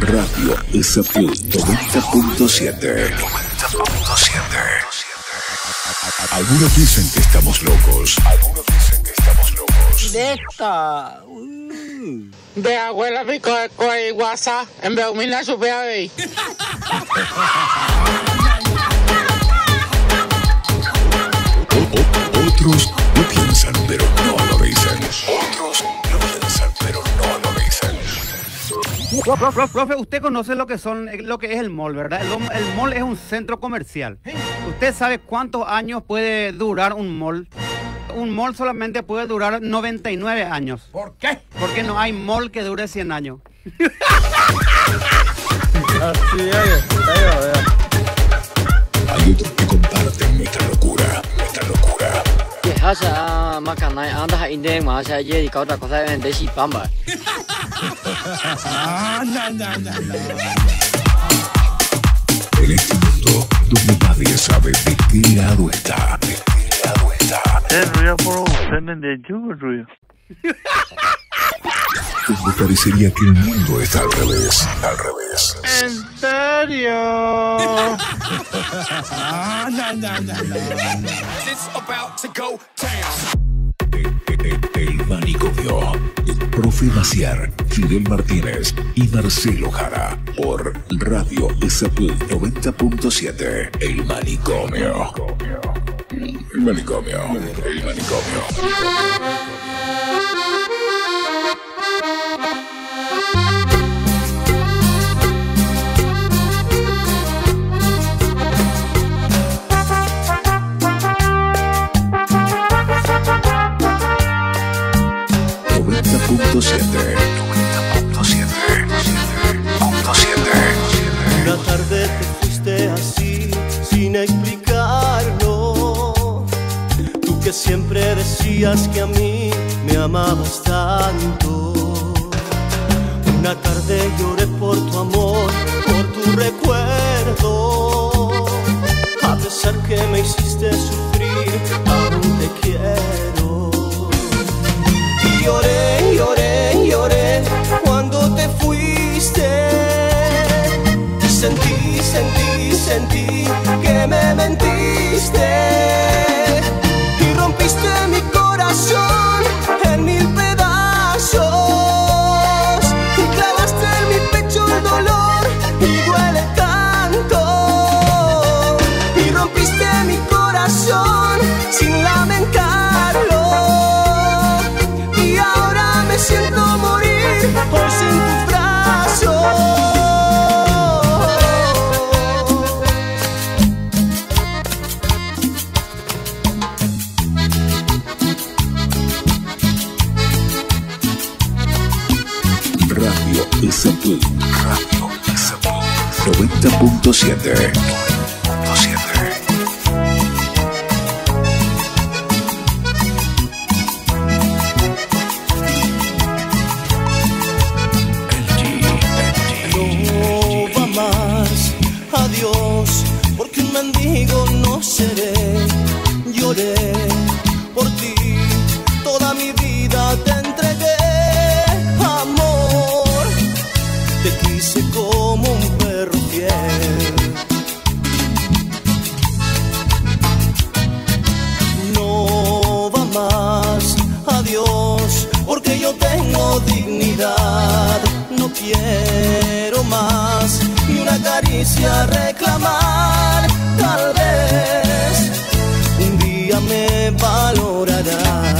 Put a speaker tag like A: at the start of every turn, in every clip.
A: Radio SAP 90.7. 90.7. Algunos dicen que estamos locos. Algunos dicen que estamos locos.
B: Directa.
C: De abuela pico de WhatsApp en vez de
D: Profe, profe, usted conoce lo que son, eh, lo que es el mall, ¿verdad? El, el, mall es un centro comercial. ¿Usted sabe cuántos años puede durar un mall? Un mall solamente puede durar 99 años.
B: ¿Por qué?
D: Porque no hay mall que dure 100 años.
A: Así es, nuestra locura, nuestra locura.
E: En desi pamba. no, no, no, no.
A: En este mundo donde nadie sabe de qué lado está, de qué lado está. Es real, bro. Senden de you, real. Me parecería que el mundo está al revés, al revés.
C: ¿En serio? ah, no, no, no, no.
A: El, el, el, el el profe Maciar Fidel Martínez y Marcelo Jara. Por Radio SAP 90.7. El manicomio. El manicomio. El manicomio.
F: Siempre decías que a mí me amabas tanto. Una tarde lloré por tu amor, por tu recuerdo. A pesar que me hiciste sufrir, aún te quiero. Y lloré, lloré, lloré cuando te fuiste. Sentí, sentí, sentí que me mentiste. Rompiste mi corazón sin lamentarlo. Y ahora me siento morir por sin tus brazos.
A: Radio SAP. Radio SAP. 90.7. 90.7.
F: porque un mendigo no seré. Lloré por ti, toda mi vida te entregué, amor. Te quise como un perro fiel. No va más, adiós, porque yo tengo dignidad. No quiero más ni una caricia reclamar. Tal vez un día me valorarás.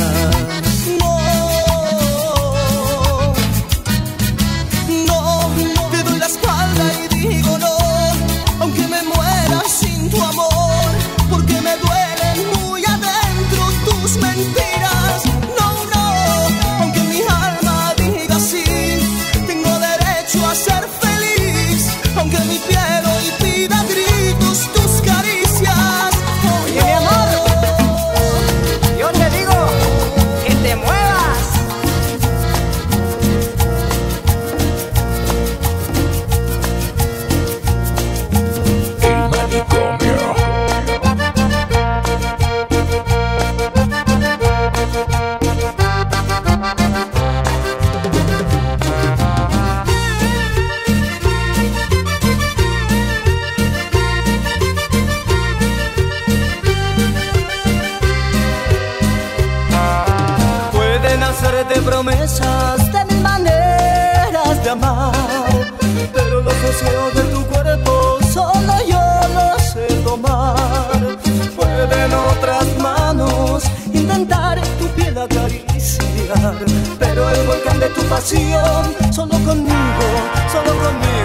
F: pasión, solo conmigo, solo conmigo.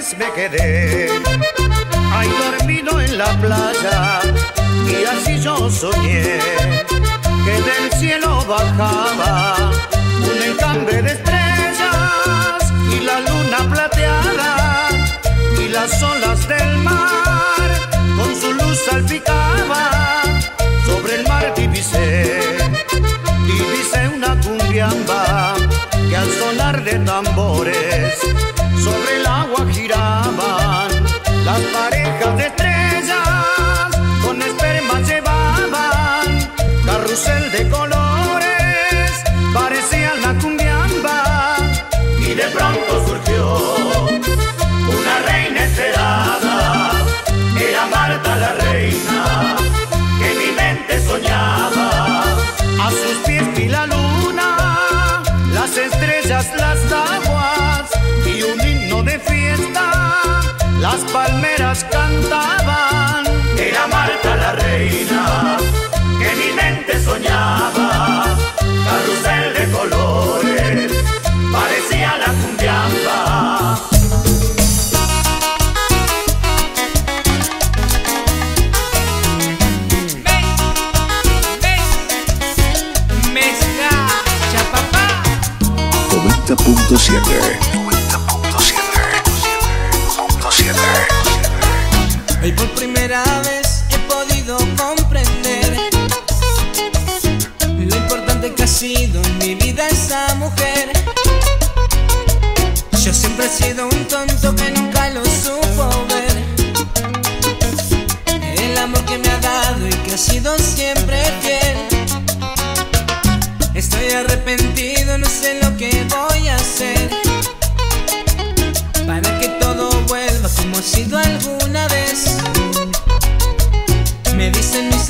B: vez me quedé. Ahí dormido en la playa y así yo soñé que del cielo bajaba un encambre de estrellas y la luna plateada es el de
A: 90.7
G: Hoy por primera vez he podido comprender Lo importante que ha sido en mi vida esa mujer. Yo siempre he sido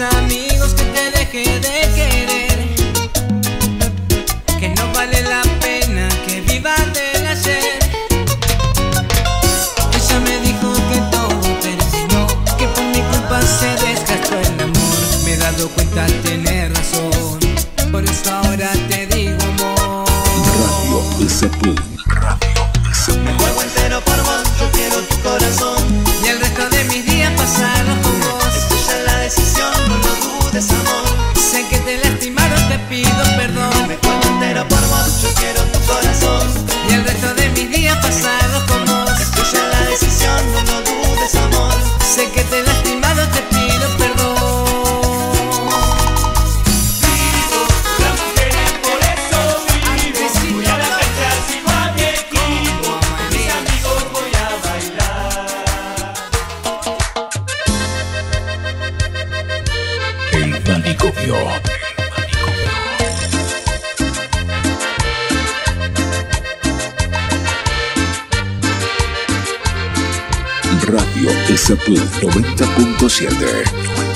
G: amigos que te dejé de querer. Que no vale la pena que viva del ayer. Ella me dijo que todo terminó, que por mi culpa se desgastó el amor. Me he dado cuenta de tener razón, por eso ahora te digo amor.
A: Radio Radio ISAPU 90.7.